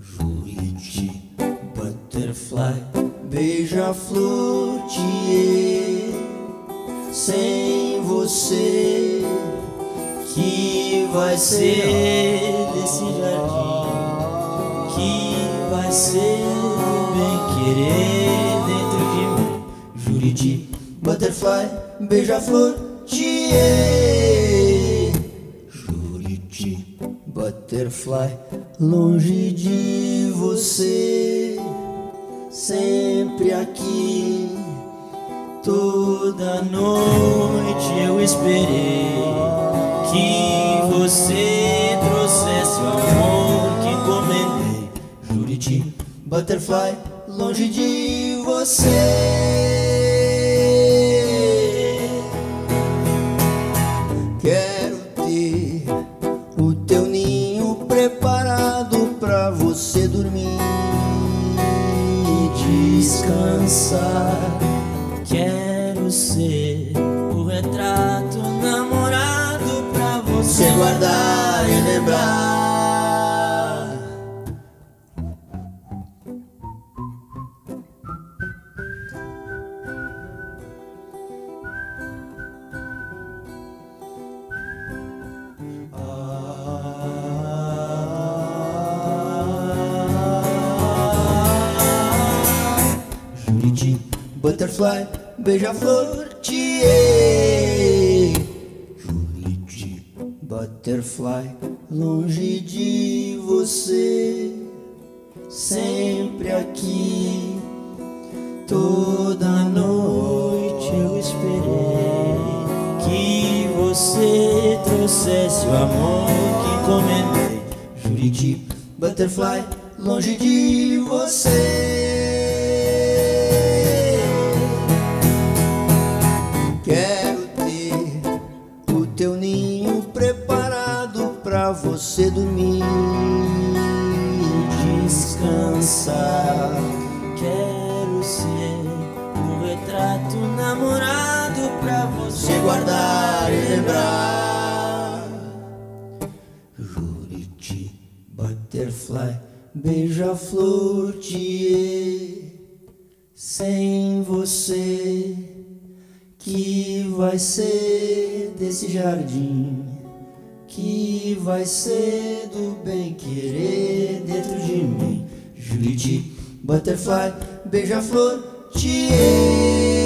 Juriti, butterfly, beija-flor, tie, sem você, que vai ser desse jardim? Que vai ser bem querer dentro de mim? Juriti, butterfly, beija-flor, tie. Juriti, butterfly, longe de você, sempre aqui. Toda noite eu esperei que você trouxesse o amor que encomendei. Juriti, butterfly, longe de você. Descansar. Quero ser o retrato namorado pra você guardar e lembrar. Butterfly, beija-flor, tie. Juriti, butterfly, longe de você, sempre aqui. Toda noite eu esperei que você trouxesse o amor que encomendei. Juriti, butterfly, longe de você. Você dormir descansar. Quero ser um retrato namorado pra você guardar e lembrar. Juriti, butterfly, beija-flor, tie. Sem você que vai ser desse jardim? Que vai ser do bem querer dentro de mim? Juriti, butterfly, beija-flor, tie.